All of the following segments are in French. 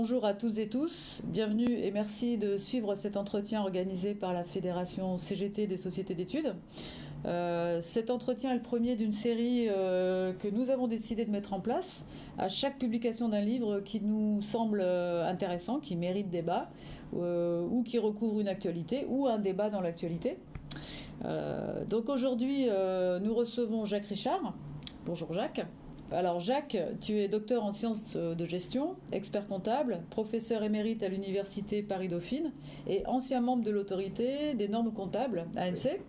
bonjour à toutes et tous, bienvenue et merci de suivre cet entretien organisé par la Fédération CGT des sociétés d'études. Euh, cet entretien est le premier d'une série euh, que nous avons décidé de mettre en place à chaque publication d'un livre qui nous semble euh, intéressant, qui mérite débat, ou qui recouvre une actualité, ou un débat dans l'actualité. donc aujourd'hui, nous recevons Jacques Richard. Bonjour Jacques. Alors Jacques, tu es docteur en sciences de gestion, expert comptable, professeur émérite à l'université Paris-Dauphine et ancien membre de l'autorité des normes comptables, ANC.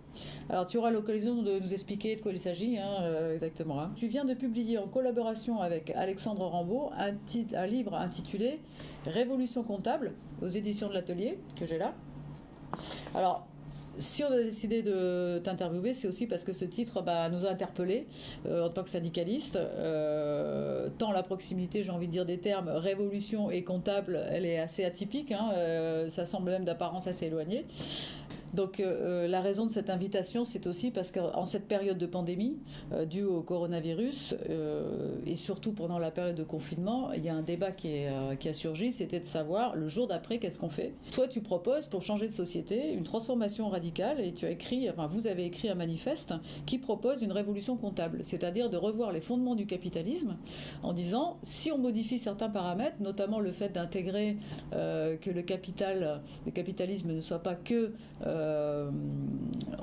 Alors tu auras l'occasion de nous expliquer de quoi il s'agit hein, euh, exactement. Hein. Tu viens de publier en collaboration avec Alexandre Rambaud un, un livre intitulé Révolution comptable aux éditions de l'Atelier, que j'ai là. Alors, si on a décidé de t'interviewer, c'est aussi parce que ce titre bah, nous a interpellés euh, en tant que syndicalistes. Euh, tant la proximité, j'ai envie de dire des termes, révolution et comptable, elle est assez atypique. Hein, euh, ça semble même d'apparence assez éloignée. Donc euh, euh, la raison de cette invitation, c'est aussi parce qu'en cette période de pandémie, euh, due au coronavirus, et surtout pendant la période de confinement, il y a un débat qui, a surgi, c'était de savoir le jour d'après, qu'est-ce qu'on fait? Toi, tu proposes pour changer de société une transformation radicale, et tu as écrit, enfin vous avez écrit un manifeste qui propose une révolution comptable, c'est-à-dire de revoir les fondements du capitalisme en disant si on modifie certains paramètres, notamment le fait d'intégrer que le capital, le capitalisme ne soit pas que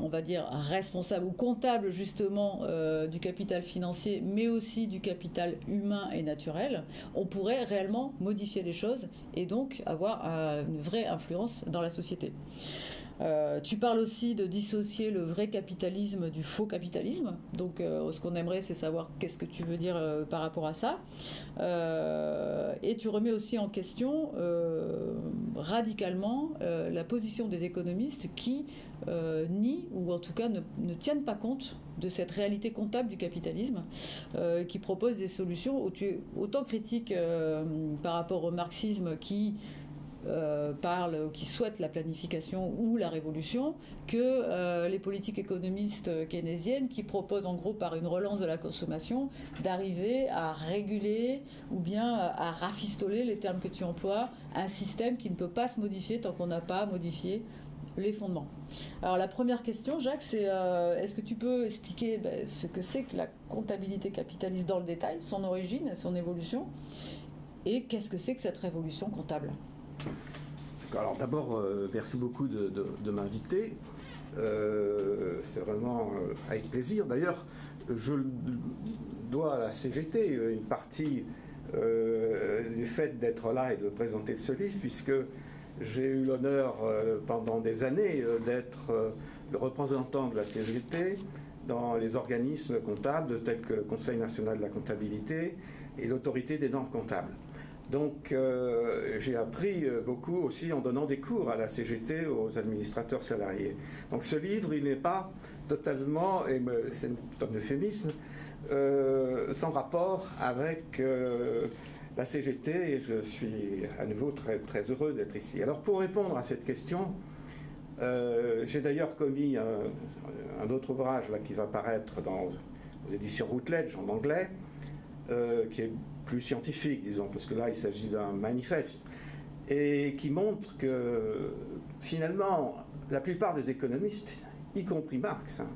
on va dire, responsable ou comptable justement euh, du capital financier, mais aussi du capital humain et naturel, on pourrait réellement modifier les choses et donc avoir euh, une vraie influence dans la société. Euh, tu parles aussi de dissocier le vrai capitalisme du faux capitalisme. Donc, euh, ce qu'on aimerait, c'est savoir qu'est-ce que tu veux dire euh, par rapport à ça. et tu remets aussi en question radicalement la position des économistes qui nient ou en tout cas ne, ne, tiennent pas compte de cette réalité comptable du capitalisme, qui propose des solutions autant critiques par rapport au marxisme qui euh, parlent, qui souhaitent la planification ou la révolution, que euh, les politiques économistes keynésiennes qui proposent en gros par une relance de la consommation d'arriver à réguler ou bien à rafistoler les termes que tu emploies, un système qui ne peut pas se modifier tant qu'on n'a pas modifié les fondements. Alors la première question, Jacques, c'est euh, est-ce que tu peux expliquer ben, ce que c'est que la comptabilité capitaliste dans le détail, son origine, son évolution, et qu'est-ce que c'est que cette révolution comptable? Alors d'abord, euh, merci beaucoup de, m'inviter. Euh, c'est vraiment euh, avec plaisir. D'ailleurs, je dois à la CGT une partie du fait d'être là et de présenter ce livre, puisque j'ai eu l'honneur pendant des années d'être le représentant de la CGT dans les organismes comptables tels que le Conseil national de la comptabilité et l'autorité des normes comptables. Donc euh, j'ai appris euh, beaucoup aussi en donnant des cours à la CGT aux administrateurs salariés. Donc ce livre, il n'est pas totalement, et c'est un euphémisme, euh, sans rapport avec la CGT et je suis à nouveau très, très heureux d'être ici. Alors pour répondre à cette question, j'ai d'ailleurs commis un, autre ouvrage là, qui va paraître dans les éditions Routledge en anglais, qui est plus scientifique, disons, parce que là, il s'agit d'un manifeste, et qui montre que finalement, la plupart des économistes, y compris Marx, hein,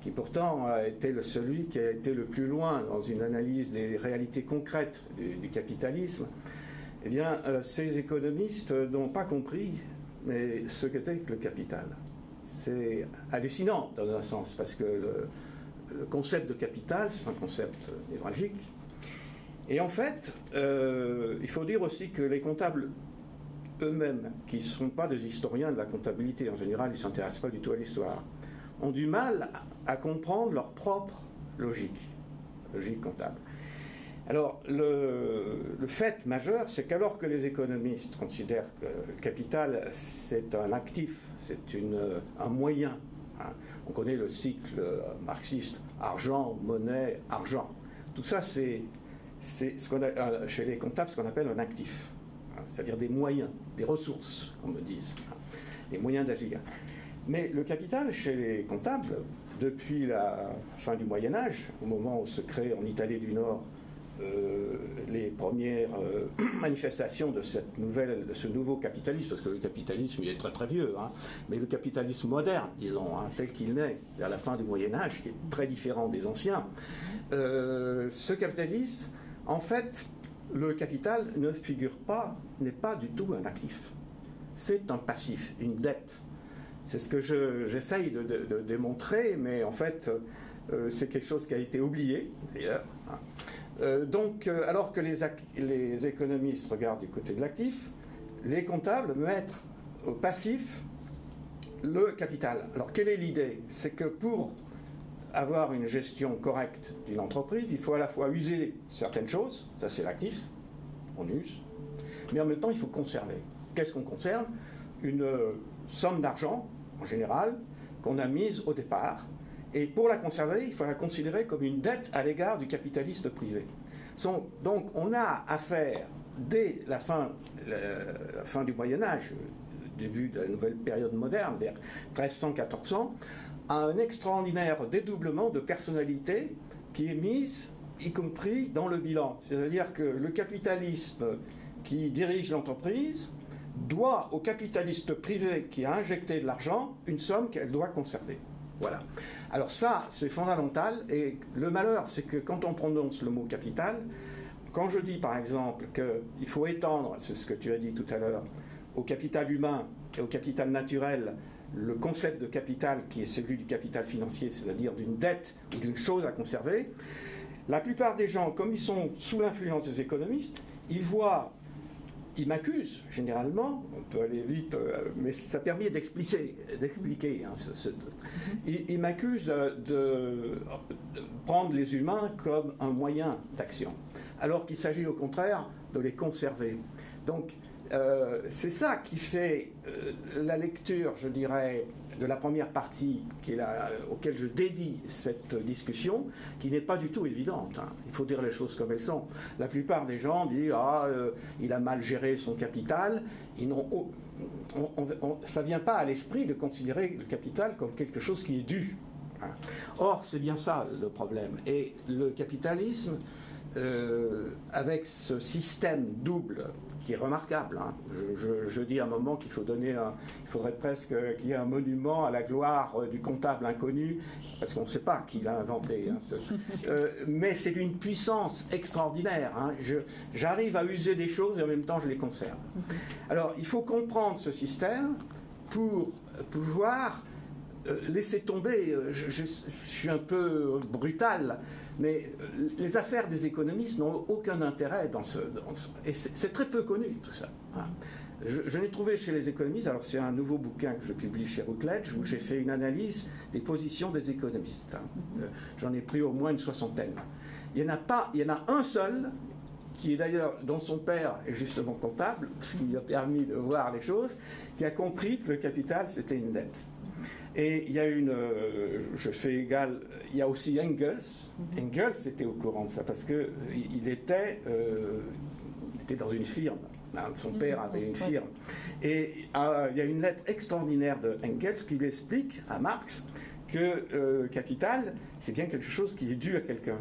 qui pourtant a été le, celui qui a été le plus loin dans une analyse des réalités concrètes du, capitalisme, eh bien, euh, ces économistes n'ont pas compris mais ce qu'était le capital. C'est hallucinant dans un sens, parce que le concept de capital, c'est un concept névralgique, et en fait, euh, il faut dire aussi que les comptables eux-mêmes, qui ne sont pas des historiens de la comptabilité, en général, ils ne s'intéressent pas du tout à l'histoire, ont du mal à comprendre leur propre logique, logique comptable. Alors, le, fait majeur, c'est qu'alors que les économistes considèrent que le capital, c'est un actif, c'est un moyen, hein, on connaît le cycle marxiste, argent, monnaie, argent. Tout ça, c'est c'est ce qu'on euh, chez les comptables ce qu'on appelle un actif, hein, c'est-à-dire des moyens, des ressources, on me dise, hein, des moyens d'agir. Mais le capital chez les comptables, depuis la fin du Moyen Âge, au moment où se crée en Italie du Nord euh, les premières euh, manifestations de, cette nouvelle, de ce nouveau capitalisme, parce que le capitalisme il est très très vieux, hein, mais le capitalisme moderne, disons, tel qu'il naît vers la fin du Moyen Âge, qui est très différent des anciens, ce capitalisme, en fait, le capital ne figure pas, n'est pas du tout un actif. C'est un passif, une dette. C'est ce que j'essaye de, démontrer, mais en fait, c'est quelque chose qui a été oublié, d'ailleurs. Hein. Euh, donc, euh, alors que les, économistes regardent du côté de l'actif, les comptables mettent au passif le capital. Alors, quelle est l'idée? C'est que pour avoir une gestion correcte d'une entreprise, il faut à la fois user certaines choses, ça c'est l'actif, on use, mais en même temps il faut conserver. Qu'est-ce qu'on conserve? Une somme d'argent, en général, qu'on a mise au départ, et pour la conserver, il faut la considérer comme une dette à l'égard du capitaliste privé. donc on a affaire, dès la fin, la, fin du Moyen Âge, début de la nouvelle période moderne, vers 1300-1400, à un extraordinaire dédoublement de personnalité qui est mise, y compris dans le bilan. C'est-à-dire que le capitalisme qui dirige l'entreprise doit au capitaliste privé qui a injecté de l'argent une somme qu'elle doit conserver. Voilà. Alors ça, c'est fondamental. Et le malheur, c'est que quand on prononce le mot capital, quand je dis par exemple qu'il faut étendre, c'est ce que tu as dit tout à l'heure, au capital humain et au capital naturel, le concept de capital qui est celui du capital financier, c'est-à-dire d'une dette ou d'une chose à conserver, la plupart des gens, comme ils sont sous l'influence des économistes, ils voient il m'accuse, généralement, on peut aller vite, euh, mais ça permet d'expliquer. d'expliquer hein, Il, m'accuse de, prendre les humains comme un moyen d'action, alors qu'il s'agit au contraire de les conserver. Donc, euh, c'est ça qui fait euh, la lecture, je dirais, de la première partie la, auquel je dédie cette discussion, qui n'est pas du tout évidente. Hein. Il faut dire les choses comme elles sont. La plupart des gens disent ah euh, il a mal géré son capital. Ça vient pas à l'esprit de considérer le capital comme quelque chose qui est dû. Hein. Or c'est bien ça le problème. Et le capitalisme euh, avec ce système double qui est remarquable. Hein. Je, dis à un moment qu'il faut donner, il faudrait presque qu'il y ait un monument à la gloire du comptable inconnu, parce qu'on ne sait pas qui l'a inventé. Hein, euh, mais c'est d'une puissance extraordinaire. Hein. J'arrive à user des choses et en même temps je les conserve. Alors il faut comprendre ce système pour pouvoir euh, laisser tomber. Je, je, suis un peu brutal mais euh, les affaires des économistes n'ont aucun intérêt dans ce. et c'est très peu connu tout ça. Hein. Je, n'ai trouvé chez les économistes, alors c'est un nouveau bouquin que je publie chez Routledge, où j'ai fait une analyse des positions des économistes. Hein. Euh, j'en ai pris au moins une soixantaine. Il y en a pas, il y en a un seul qui est d'ailleurs, dont son père est justement comptable, ce qui lui a permis de voir les choses, qui a compris que le capital c'était une dette. Et il y a une, euh, je fais égal, il y a aussi Engels. Mhm. Engels était au courant de ça parce que il était, euh, il était dans une firme. Hein, son mhm. père avait une firme. Et euh, il y a une lettre extraordinaire de Engels qui lui explique à Marx que capital, c'est bien quelque chose qui est dû à quelqu'un.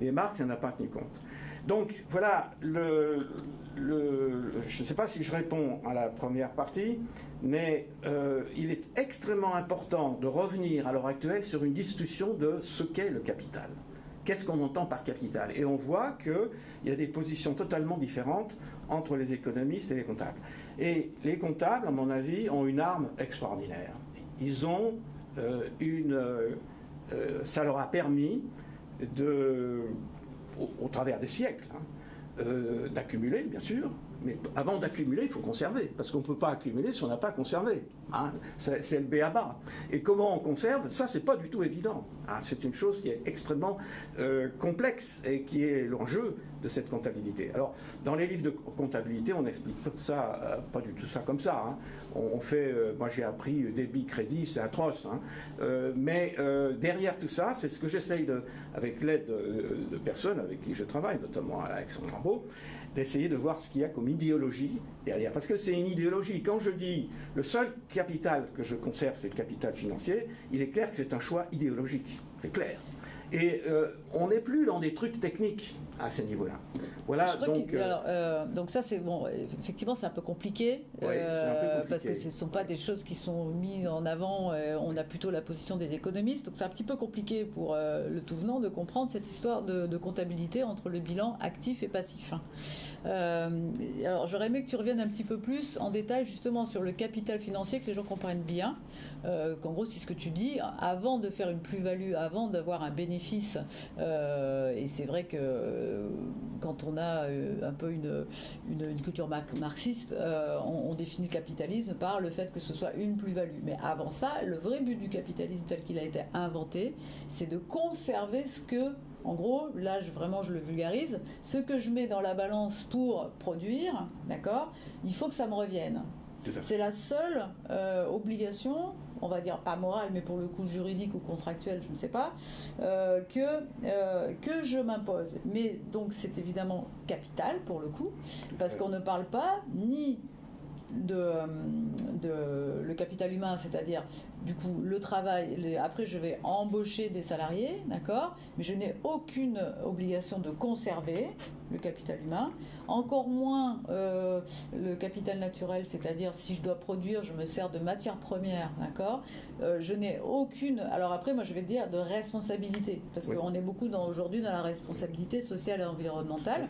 Et Marx n'en a pas tenu compte. Donc voilà, le, je ne sais pas si je réponds à la première partie, mais euh, il est extrêmement important de revenir à l'heure actuelle sur une discussion de ce qu'est le capital. Qu'est-ce qu'on entend par capital? Et on voit qu'il y a des positions totalement différentes entre les économistes et les comptables. Et les comptables, à mon avis, ont une arme extraordinaire. Ils ont euh, une... Euh, ça leur a permis de, au, travers des siècles, hein, d'accumuler, bien sûr, mais avant d'accumuler, il faut conserver, parce qu'on ne peut pas accumuler si on n'a pas conservé. Hein. C'est le B à bas. Et comment on conserve? Ça, c'est pas du tout évident. Hein. C'est une chose qui est extrêmement euh, complexe et qui est l'enjeu de cette comptabilité. Alors, dans les livres de comptabilité, on n'explique euh, pas du tout ça comme ça. Hein. On, fait, euh, moi j'ai appris débit, crédit, c'est atroce. mais derrière tout ça, c'est ce que j'essaye, avec l'aide de, de, personnes avec qui je travaille, notamment Alexandre Rambaud, d'essayer de voir ce qu'il y a comme idéologie derrière. Parce que c'est une idéologie. Quand je dis le seul capital que je conserve, c'est le capital financier, il est clair que c'est un choix idéologique. C'est clair. Et euh, on n'est plus dans des trucs techniques. À ce niveau-là. Voilà, donc, euh, euh, donc ça c'est bon, effectivement c'est un peu compliqué, euh, parce que ce ne sont pas des choses qui sont mises en avant, on a plutôt la position des économistes, donc c'est un petit peu compliqué pour le tout venant de comprendre cette histoire de, comptabilité entre le bilan actif et passif. Hein. alors j'aurais aimé que tu reviennes un petit peu plus en détail justement sur le capital financier, que les gens comprennent bien, qu'en gros c'est ce que tu dis, avant de faire une plus-value, avant d'avoir un bénéfice, et c'est vrai que quand on a euh, un peu une, une, culture marxiste, euh, on, définit le capitalisme par le fait que ce soit une plus-value. Mais avant ça, le vrai but du capitalisme tel qu'il a été inventé, c'est de conserver ce que en gros, là, vraiment, je le vulgarise. Ce que je mets dans la balance pour produire, d'accord, il faut que ça me revienne. C'est la seule obligation on va dire pas morale, mais pour le coup juridique ou contractuel, je ne sais pas, euh, que, euh, que je m'impose. Mais donc c'est évidemment capital pour le coup, parce qu'on ne parle pas ni de, euh, de, le capital humain, c'est-à-dire du coup le travail. après, je vais embaucher des salariés, d'accord, mais je n'ai aucune obligation de conserver le capital humain, encore moins euh, le capital naturel, c'est-à-dire si je dois produire, je me sers de matières premières, d'accord. Euh, je n'ai aucune. Alors après, moi, je vais dire de responsabilité, parce qu'on est beaucoup aujourd'hui dans la responsabilité sociale et environnementale.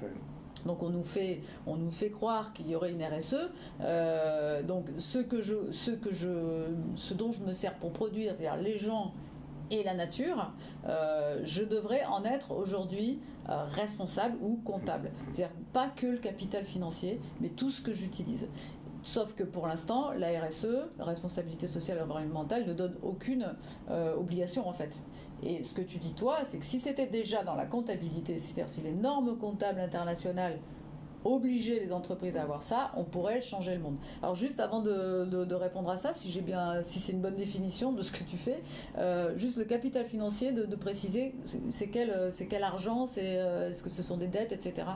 Donc on nous fait, on nous fait croire qu'il y aurait une RSE. Euh, donc ce que je, ce que je, ce dont je me sers pour produire, c'est-à-dire les gens et la nature, euh, je devrais en être aujourd'hui euh, responsable ou comptable. C'est-à-dire pas que le capital financier, mais tout ce que j'utilise. Sauf que pour l'instant, la RSE, responsabilité sociale et environnementale, ne donne aucune obligation en fait. Et ce que tu dis toi, c'est que si c'était déjà dans la comptabilité, c'est-à-dire si les normes comptables internationales obligeaient les entreprises à avoir ça, on pourrait changer le monde. Alors juste avant de, répondre à ça, si j'ai bien, si c'est une bonne définition de ce que tu fais, euh, juste le capital financier, de, préciser, c'est quel, c'est quel argent, c'est, euh, est-ce que ce sont des dettes, etc.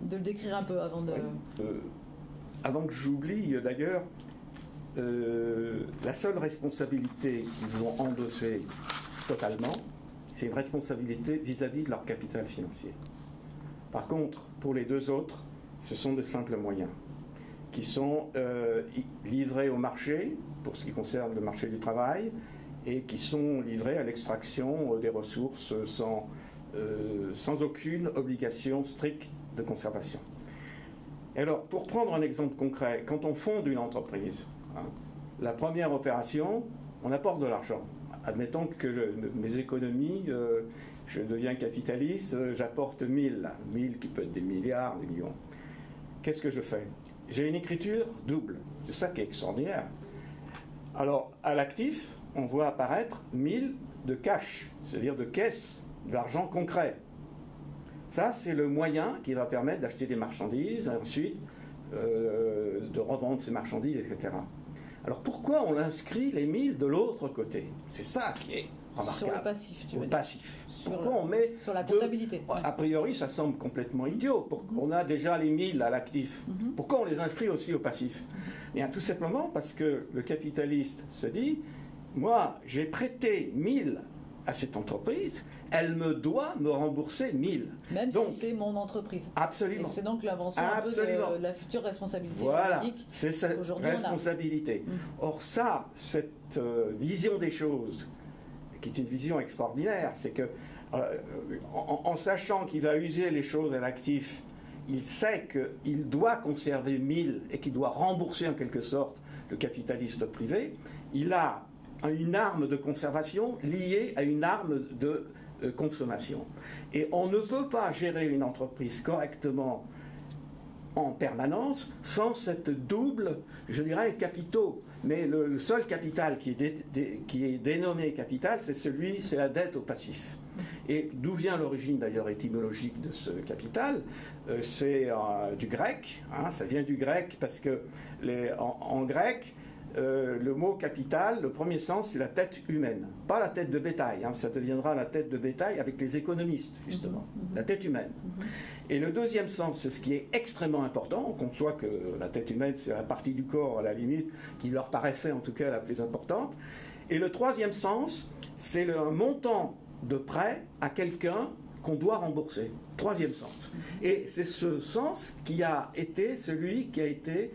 De le décrire un peu avant de. Euh, avant que j'oublie, d'ailleurs, la seule responsabilité qu'ils ont endossée totalement, c'est une responsabilité vis-à-vis de leur capital financier. Par contre, pour les deux autres, ce sont de simples moyens qui sont euh, livrés au marché pour ce qui concerne le marché du travail et qui sont livrés à l'extraction euh, des ressources euh, sans aucune obligation stricte de conservation. Alors, pour prendre un exemple concret, quand on fonde une entreprise, hein, la première opération, on apporte de l'argent admettons que mes économies, euh, je deviens capitaliste, euh, j'apporte 1000, 1000 qui peut être des milliards, des millions. Qu'est-ce que je fais? J'ai une écriture double. C'est ça qui est extraordinaire. Alors, à l'actif, on voit apparaître 1000 de cash, c'est-à-dire de caisse, d'argent concret. Ça, c'est le moyen qui va permettre d'acheter des marchandises, ensuite euh, de revendre ces marchandises, etc. Alors pourquoi on l'inscrit les 1000 de l'autre côté? C'est ça qui est remarquable. Sur le passif, tu veux dire. passif. pourquoi on met. Sur la comptabilité. A priori, ça semble complètement idiot. On a déjà les 1000 à l'actif. Mhm. Pourquoi on les inscrit aussi au passif? Bien, tout simplement parce que le capitaliste se dit moi, j'ai prêté 1000 à cette entreprise, elle me doit me rembourser 1000. Même si c'est mon entreprise. Absolument. C'est donc l'invention de la future responsabilité voilà, c'est cette responsabilité. Mm. Or ça, cette euh, vision des choses, qui est une vision extraordinaire, c'est que euh, en, sachant qu'il va user les choses à l'actif, il sait qu'il doit conserver 1000 et qu'il doit rembourser en quelque sorte le capitaliste privé, il a une arme de conservation liée à une arme de consommation. Et on ne peut pas gérer une entreprise correctement en permanence sans cette double, je dirais, capitaux. Mais le, seul capital qui est, qui est dénommé capital, c'est celui, c'est la dette au passif. Et d'où vient l'origine d'ailleurs étymologique de ce capital? Euh, C'est euh, du grec, hein, ça vient du grec parce que les, en grec, euh, le mot capital, le premier sens, c'est la tête humaine. Pas la tête de bétail, hein. ça deviendra la tête de bétail avec les économistes, justement. Mhm, mhm. La tête humaine. Mhm. Et le deuxième sens, c'est ce qui est extrêmement important. On conçoit que la tête humaine, c'est la partie du corps, à la limite, qui leur paraissait en tout cas la plus importante. Et le troisième sens, c'est un montant de prêt à quelqu'un qu'on doit rembourser. Troisième sens. Et c'est ce sens qui a été celui qui a été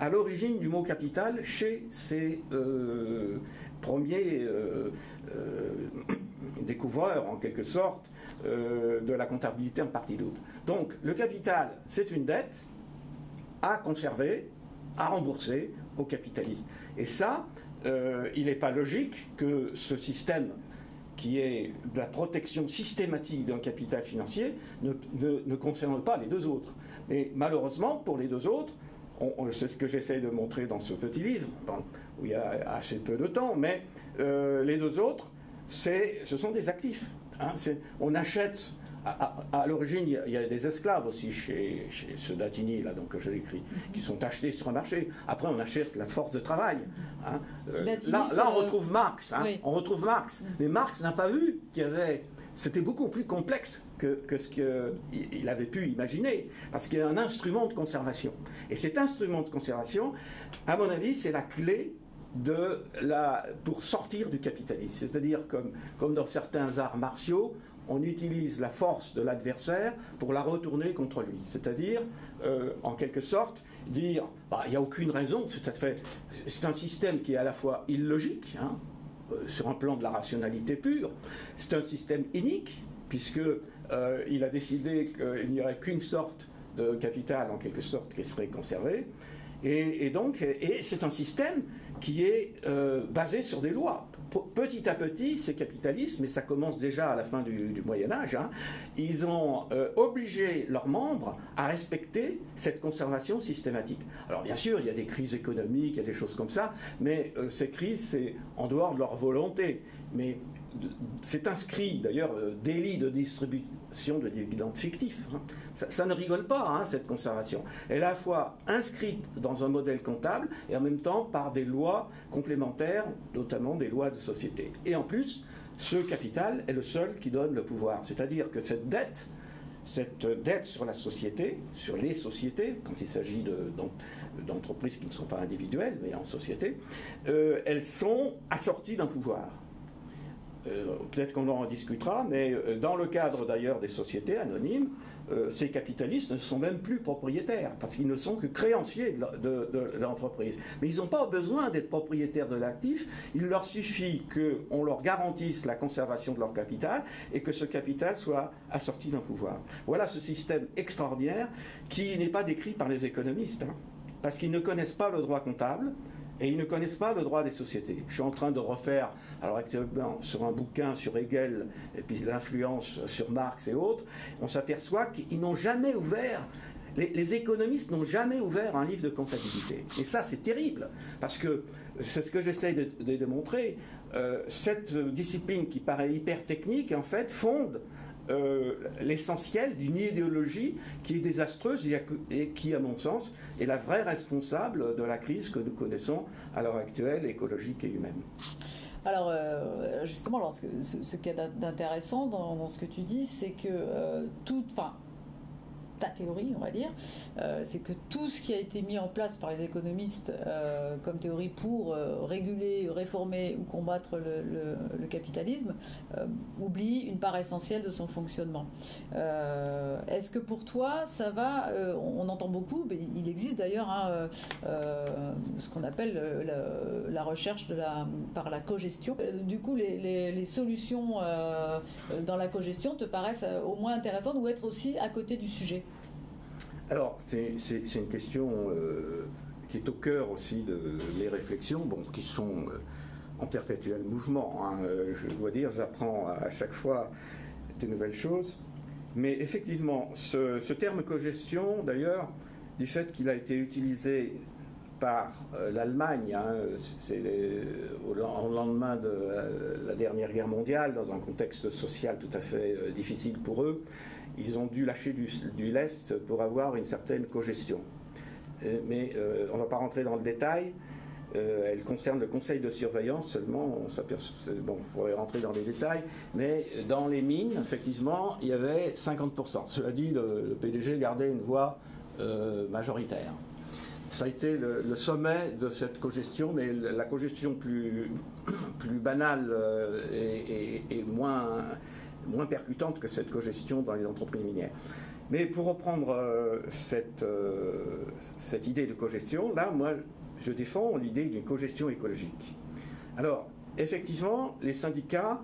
à l'origine du mot capital chez ces euh, premiers euh, euh, découvreurs, en quelque sorte, de la comptabilité en partie double. Donc, le capital, c'est une dette à conserver, à rembourser aux capitalistes. Et ça, il n'est pas logique que ce système qui est de la protection systématique d'un capital financier, ne, ne, concerne pas les deux autres. Mais malheureusement, pour les deux autres, c'est ce que j'essaie de montrer dans ce petit livre, où il y a assez peu de temps, mais euh, les deux autres, ce sont des actifs. Hein, on achète à, l'origine, il y, a des esclaves aussi chez, ce Datini, là, donc, que je l'écris, qui sont achetés sur un marché. Après, on achète la force de travail. Hein. Euh, là, là, on retrouve Marx. Hein. On retrouve Marx. Mais Marx n'a pas vu qu'il y avait. C'était beaucoup plus complexe que, ce qu'il avait pu imaginer, parce qu'il y a un instrument de conservation. Et cet instrument de conservation, à mon avis, c'est la clé pour sortir du capitalisme. C'est-à-dire comme, dans certains arts martiaux, on utilise la force de l'adversaire pour la retourner contre lui. C'est-à-dire, euh, en quelque sorte, dire bah, il n'y a aucune raison, c'est un système qui est à la fois illogique, hein, sur un plan de la rationalité pure, c'est un système inique, puisque euh, a décidé qu'il n'y aurait qu'une sorte de capital, en quelque sorte, qui serait conservé. Et, donc, et c'est un système qui est basé sur des lois petit à petit, ces capitalistes, mais ça commence déjà à la fin du, Moyen Âge, hein, ils ont euh, obligé leurs membres à respecter cette conservation systématique. Alors bien sûr, il y a des crises économiques, il y a des choses comme ça, mais euh, ces crises, c'est en dehors de leur volonté. Mais c'est inscrit d'ailleurs euh, délit de distribution de dividendes fictifs. Hein. Ça, ne rigole pas, hein, cette conservation. Elle est à la fois inscrite dans un modèle comptable et en même temps par des lois complémentaires, notamment des lois de société. Et en plus, ce capital est le seul qui donne le pouvoir. C'est-à-dire que cette dette, cette dette sur la société, sur les sociétés, quand il s'agit d'entreprises qui ne sont pas individuelles, mais en société, euh, elles sont assorties d'un pouvoir. Euh, peut-être qu'on en discutera, mais euh, dans le cadre d'ailleurs des sociétés anonymes, euh, ces capitalistes ne sont même plus propriétaires, parce qu'ils ne sont que créanciers de, l'entreprise. Mais ils n'ont pas besoin d'être propriétaires de l'actif, il leur suffit qu'on leur garantisse la conservation de leur capital et que ce capital soit assorti d'un pouvoir. Voilà ce système extraordinaire qui n'est pas décrit par les économistes, hein, parce qu'ils ne connaissent pas le droit comptable, et ils ne connaissent pas le droit des sociétés. Je suis en train de refaire, alors actuellement, sur un bouquin sur Hegel et puis l'influence sur Marx et autres, on s'aperçoit qu'ils n'ont jamais ouvert les, économistes n'ont jamais ouvert un livre de comptabilité. Et ça, c'est terrible, parce que c'est ce que j'essaie de, démontrer. Euh, cette discipline qui paraît hyper technique, en fait, fonde euh, l'essentiel d'une idéologie qui est désastreuse et qui, à mon sens, est la vraie responsable de la crise que nous connaissons à l'heure actuelle, écologique et humaine. Alors, euh, justement, ce, ce, qui est d'intéressant dans, ce que tu dis, c'est que euh, toute, enfin, ta théorie, on va dire, euh, c'est que tout ce qui a été mis en place par les économistes euh, comme théorie pour euh, réguler, réformer ou combattre le, capitalisme oublie une part essentielle de son fonctionnement. Est-ce que pour toi, ça va on, entend beaucoup, il existe d'ailleurs hein, ce qu'on appelle la, recherche de la, par la cogestion. Du coup, les, les solutions dans la cogestion te paraissent au moins intéressantes ou être aussi à côté du sujet? Alors, c'est une question euh, qui est au cœur aussi de mes réflexions, bon, qui sont euh, en perpétuel mouvement. Hein. Euh, je dois dire, j'apprends à chaque fois de nouvelles choses. Mais effectivement, ce, terme cogestion, d'ailleurs, du fait qu'il a été utilisé par l'Allemagne, hein, c'est au, lendemain de la dernière guerre mondiale, dans un contexte social tout à fait difficile pour eux, ils ont dû lâcher du, lest pour avoir une certaine cogestion. Euh, mais euh, on ne va pas rentrer dans le détail. Euh, elle concerne le conseil de surveillance seulement. On bon, il faudrait rentrer dans les détails. Mais dans les mines, effectivement, il y avait 50%. Cela dit, le, PDG gardait une voix majoritaire. Ça a été le, sommet de cette cogestion, mais la cogestion plus, plus banale et moins moins percutante que cette cogestion dans les entreprises minières. Mais pour reprendre euh, cette, euh, cette idée de cogestion, là, moi, je défends l'idée d'une cogestion écologique. Alors, effectivement, les syndicats,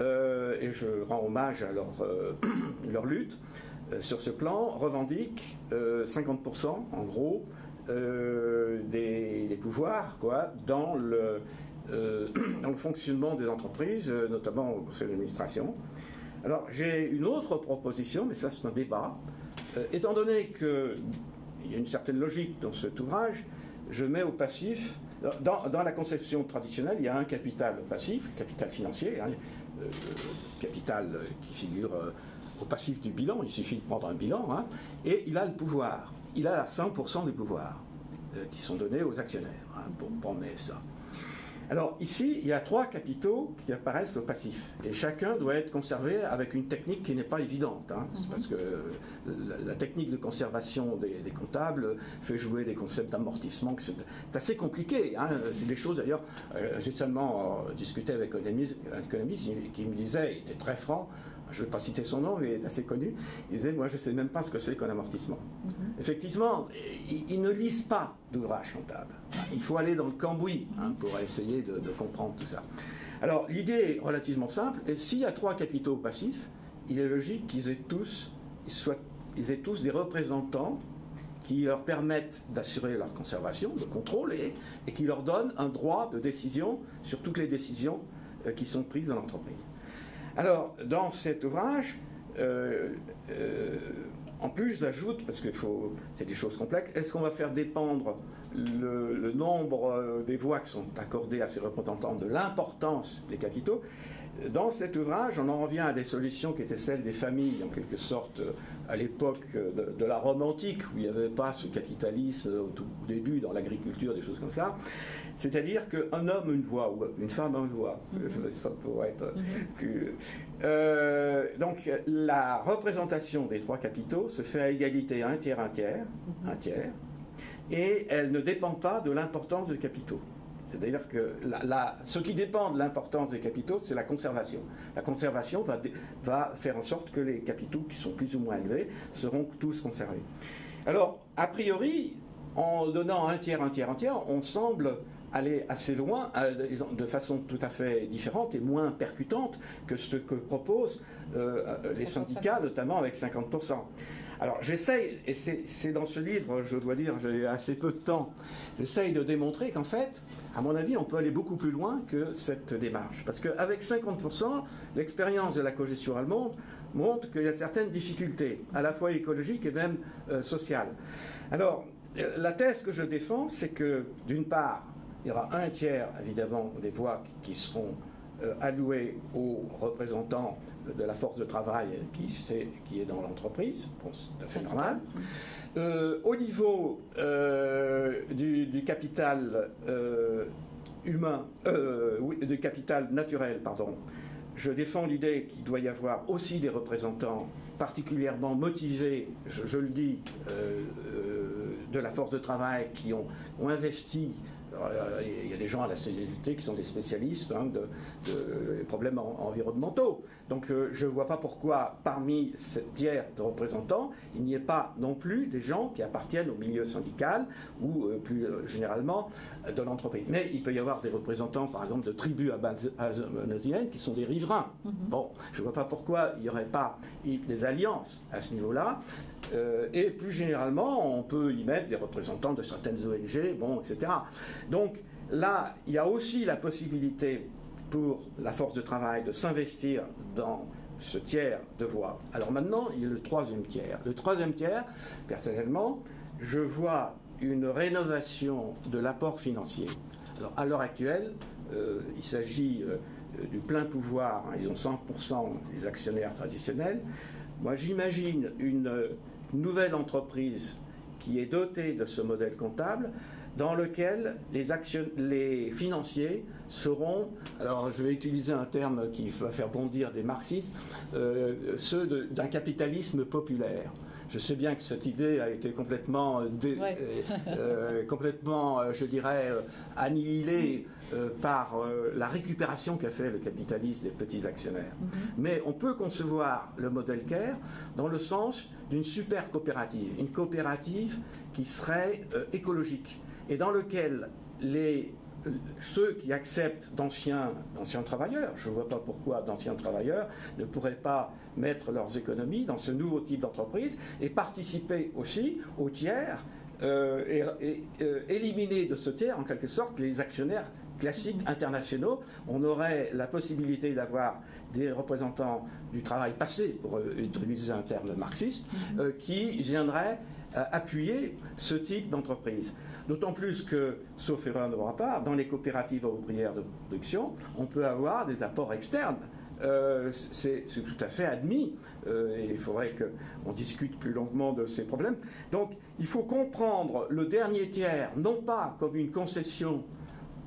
euh, et je rends hommage à leur, leur lutte, sur ce plan, revendiquent 50% en gros des, des, pouvoirs quoi, dans, le, dans le fonctionnement des entreprises, notamment au conseil d'administration. Alors j'ai une autre proposition, mais ça c'est un débat. Euh, étant donné qu'il y a une certaine logique dans cet ouvrage, je mets au passif, dans, la conception traditionnelle, il y a un capital passif, capital financier, hein, euh, capital qui figure euh, au passif du bilan, il suffit de prendre un bilan, hein, et il a le pouvoir, il a 100% du pouvoir qui sont donnés aux actionnaires hein, pour prendre ça. Alors ici, il y a trois capitaux qui apparaissent au passif. Et chacun doit être conservé avec une technique qui n'est pas évidente. Hein. Parce que la, technique de conservation des, comptables fait jouer des concepts d'amortissement. C'est assez compliqué. Hein. C'est des choses, d'ailleurs, euh, j'ai seulement euh, discuté avec un économiste qui me disait, il était très franc, je ne vais pas citer son nom, mais il est assez connu, il disait, moi je ne sais même pas ce que c'est qu'un amortissement. Mhm. Effectivement, ils, ne lisent pas d'ouvrage comptable. Il faut aller dans le cambouis hein, pour essayer de, comprendre tout ça. Alors l'idée est relativement simple, et s'il y a trois capitaux passifs, il est logique qu'ils aient tous, ils aient tous des représentants qui leur permettent d'assurer leur conservation, de contrôle, et, et qui leur donnent un droit de décision sur toutes les décisions euh, qui sont prises dans l'entreprise. Alors, dans cet ouvrage, euh, euh, en plus, j'ajoute, parce que c'est des choses complexes, est-ce qu'on va faire dépendre le, nombre euh, des voix qui sont accordées à ces représentants de l'importance des capitaux dans cet ouvrage, on en revient à des solutions qui étaient celles des familles, en quelque sorte, à l'époque de, la Rome antique, où il n'y avait pas ce capitalisme au tout début dans l'agriculture, des choses comme ça. C'est-à-dire qu'un homme, une voix, ou une femme, une voix. Mhm. Ça pourrait être mhm. plus. Euh, donc, la représentation des trois capitaux se fait à égalité un tiers, un tiers, mhm. un tiers, et elle ne dépend pas de l'importance des capitaux. C'est-à-dire que ce qui dépend de l'importance des capitaux, c'est la conservation. La conservation va, va, faire en sorte que les capitaux qui sont plus ou moins élevés seront tous conservés. Alors, a priori, en donnant un tiers, un tiers, un tiers, on semble aller assez loin euh, de façon tout à fait différente et moins percutante que ce que proposent euh, les syndicats, notamment avec 50%. Alors j'essaye, et c'est dans ce livre, je dois dire, j'ai assez peu de temps, j'essaye de démontrer qu'en fait, à mon avis, on peut aller beaucoup plus loin que cette démarche. Parce qu'avec 50%, l'expérience de la cogestion allemande montre qu'il y a certaines difficultés, à la fois écologiques et même euh, sociales. Alors, euh, la thèse que je défends, c'est que, d'une part, il y aura un tiers, évidemment, des voix qui seront euh, allouées aux représentants de la force de travail qui, qui est dans l'entreprise, bon, c'est normal. Euh, au niveau euh, du, capital euh, humain, oui, du capital naturel, pardon, je défends l'idée qu'il doit y avoir aussi des représentants particulièrement motivés, je, le dis, de la force de travail qui ont investi euh, il y a des gens à la CGT qui sont des spécialistes hein, de, problèmes environnementaux. Donc euh, je ne vois pas pourquoi parmi cette tiers de représentants, il n'y ait pas non plus des gens qui appartiennent au milieu syndical ou euh, plus généralement de l'entreprise. Mais il peut y avoir des représentants, par exemple, de tribus amazoniennes qui sont des riverains. Mm-hmm. Bon, je ne vois pas pourquoi il n'y aurait pas des alliances à ce niveau-là. Euh, et plus généralement, on peut y mettre des représentants de certaines ONG, bon, etc. Donc là, il y a aussi la possibilité pour la force de travail de s'investir dans ce tiers de voix. Alors maintenant, il y a le troisième tiers. Le troisième tiers, personnellement, je vois une rénovation de l'apport financier. Alors à l'heure actuelle, euh, il s'agit euh, du plein pouvoir, hein, ils ont 100% les actionnaires traditionnels. Moi j'imagine une nouvelle entreprise qui est dotée de ce modèle comptable dans lequel les, les financiers seront, alors je vais utiliser un terme qui va faire bondir des marxistes, euh, ceux d'un capitalisme populaire. je sais bien que cette idée a été complètement, complètement je dirais, annihilée par la récupération qu'a fait le capitalisme des petits actionnaires. Mhm. Mais on peut concevoir le modèle CARE dans le sens d'une super coopérative, une coopérative qui serait écologique et dans lequel les ceux qui acceptent d'anciens, travailleurs, je ne vois pas pourquoi d'anciens travailleurs ne pourraient pas mettre leurs économies dans ce nouveau type d'entreprise et participer aussi au tiers euh, et, euh, éliminer de ce tiers en quelque sorte les actionnaires classiques internationaux. On aurait la possibilité d'avoir des représentants du travail passé, pour euh, utiliser un terme marxiste, mm-hmm. qui viendraient appuyer ce type d'entreprise. D'autant plus que, sauf erreur de ma part, dans les coopératives ouvrières de production, on peut avoir des apports externes. Euh, c'est tout à fait admis euh, il faudrait qu'on discute plus longuement de ces problèmes. Donc il faut comprendre le dernier tiers non pas comme une concession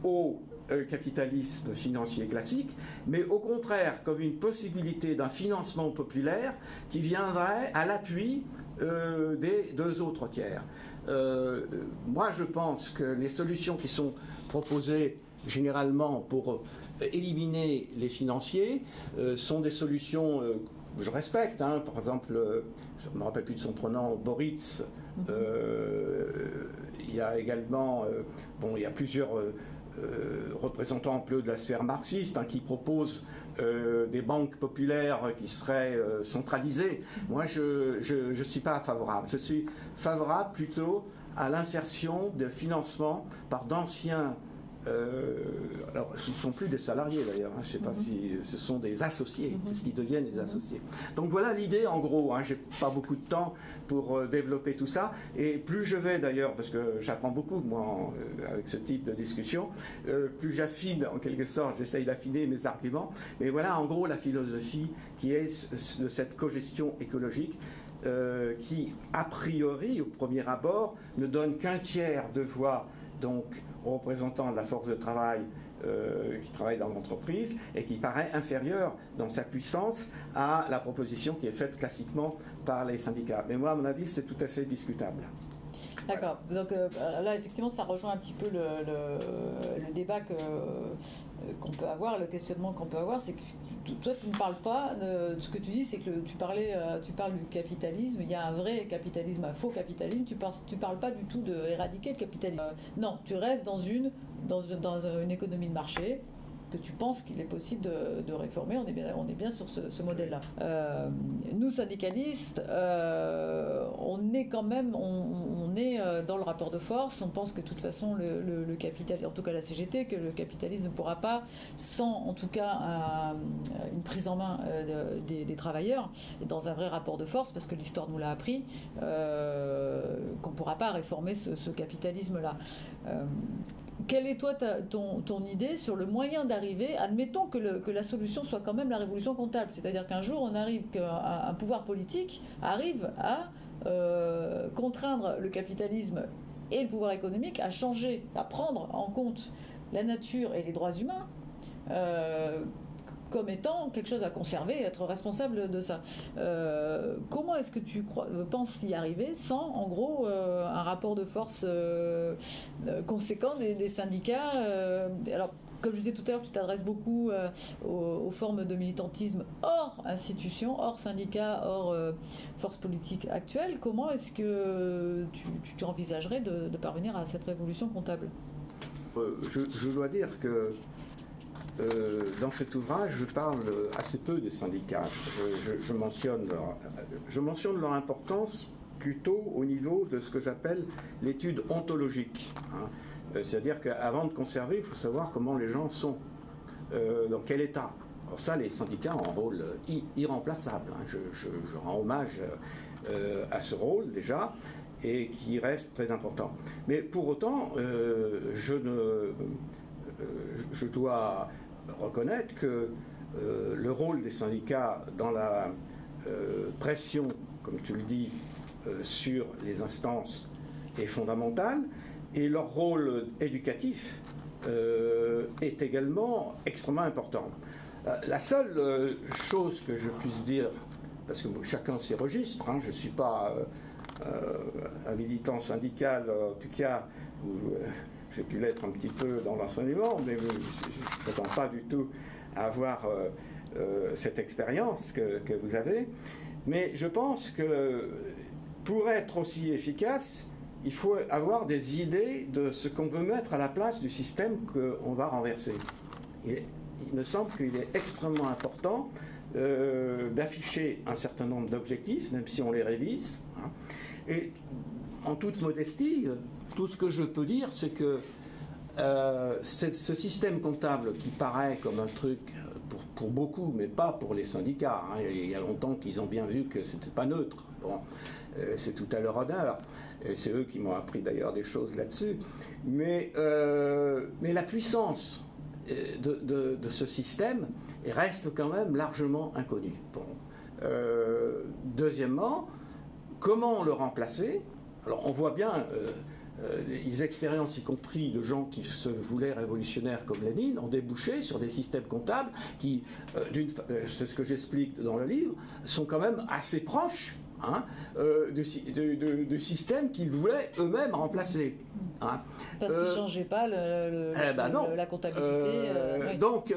au euh, capitalisme financier classique, mais au contraire comme une possibilité d'un financement populaire qui viendrait à l'appui des deux autres tiers. Moi, je pense que les solutions qui sont proposées généralement pour éliminer les financiers euh, sont des solutions que je respecte. Hein. Par exemple, je ne me rappelle plus de son pronom, Boritz. Il y a également, bon, il y a plusieurs représentants un peu de la sphère marxiste hein, qui proposent euh, des banques populaires qui seraient euh, centralisées. Moi, je ne suis pas favorable. Je suis favorable plutôt à l'insertion de financement par d'anciens euh, alors, ce ne sont plus des salariés d'ailleurs, hein. je ne sais pas mhm. si ce sont des associés, mhm. ce qui deviennent des associés. Donc voilà l'idée en gros, hein. je n'ai pas beaucoup de temps pour euh, développer tout ça, et plus je vais d'ailleurs, parce que j'apprends beaucoup moi euh, avec ce type de discussion, plus j'affine en quelque sorte, j'essaye d'affiner mes arguments, mais voilà en gros la philosophie qui est de cette cogestion écologique. qui, a priori, au premier abord, ne donne qu'un tiers de voix donc représentant de la force de travail euh, qui travaille dans l'entreprise et qui paraît inférieur dans sa puissance à la proposition qui est faite classiquement par les syndicats. Mais moi, à mon avis, c'est tout à fait discutable. D'accord. Donc euh, là, effectivement, ça rejoint un petit peu le, débat euh, qu'on peut avoir, le questionnement qu'on peut avoir, c'est que toi, tu ne parles pas de, ce que tu dis, c'est que tu parlais, euh, tu parles du capitalisme. Il y a un vrai capitalisme, un faux capitalisme. Tu parles, tu parles pas du tout d'éradiquer le capitalisme. non, tu restes dans une, dans, dans une économie de marché que tu penses qu'il est possible de, réformer. On est bien, on est bien sur ce, modèle-là. Euh, nous, syndicalistes, euh, on est quand même, on, est euh, dans le rapport de force. On pense que de toute façon, le, capital, en tout cas la CGT, que le capitalisme ne pourra pas, sans en tout cas une prise en main des, travailleurs, dans un vrai rapport de force, parce que l'histoire nous l'a appris, qu'on ne pourra pas réformer ce, ce capitalisme-là quelle est toi ton, idée sur le moyen d'arriver Admettons que, la solution soit quand même la révolution comptable, c'est-à-dire qu'un jour on arrive, qu'un pouvoir politique arrive à euh, contraindre le capitalisme et le pouvoir économique à changer, à prendre en compte la nature et les droits humains. Euh, comme étant quelque chose à conserver être responsable de ça. Euh, comment est-ce que tu euh, penses y arriver sans, en gros, euh, un rapport de force conséquent des, syndicats Alors, comme je disais tout à l'heure, tu t'adresses beaucoup aux, formes de militantisme hors institution, hors syndicat, hors force politique actuelle. Comment est-ce que tu, envisagerais de, parvenir à cette révolution comptable? Je, dois dire que euh, dans cet ouvrage, je parle assez peu des syndicats. Je, mentionne, leur, importance plutôt au niveau de ce que j'appelle l'étude ontologique. Hein. Euh, c'est-à-dire qu'avant de conserver, il faut savoir comment les gens sont, euh, dans quel état. Alors ça, les syndicats ont un rôle irremplaçable. Hein. Je, rends hommage à ce rôle déjà, et qui reste très important. Mais pour autant, je ne... je dois reconnaître que euh, le rôle des syndicats dans la euh, pression, comme tu le dis, euh, sur les instances est fondamental et leur rôle éducatif est également extrêmement important. la seule chose que je puisse dire parce que chacun ses registres. Hein. je ne suis pas un militant syndical, en tout cas, j'ai pu l'être un petit peu dans l'enseignement, mais je ne prétends pas du tout avoir cette expérience que, vous avez. Mais je pense que pour être aussi efficace, il faut avoir des idées de ce qu'on veut mettre à la place du système qu'on va renverser. Il me semble qu'il est extrêmement important euh, d'afficher un certain nombre d'objectifs, même si on les révise. Hein. Et en toute modestie, tout ce que je peux dire, c'est que euh, ce système comptable qui paraît comme un truc pour, beaucoup, mais pas pour les syndicats. Hein. Il y a longtemps qu'ils ont bien vu que c'était pas neutre. Bon, euh, c'est tout à leur honneur. C'est eux qui m'ont appris d'ailleurs des choses là-dessus. Mais, euh, la puissance euh, de, ce système reste quand même largement inconnue. Deuxièmement, comment le remplacer? Alors on voit bien euh, les expériences, y compris de gens qui se voulaient révolutionnaires comme Lénine, ont débouché sur des systèmes comptables qui, euh, euh, c'est ce que j'explique dans le livre, sont quand même assez proches Hein, du, système qu'ils voulaient eux-mêmes remplacer. Hein. Parce qu'ils ne changeaient pas eh ben la comptabilité. Donc,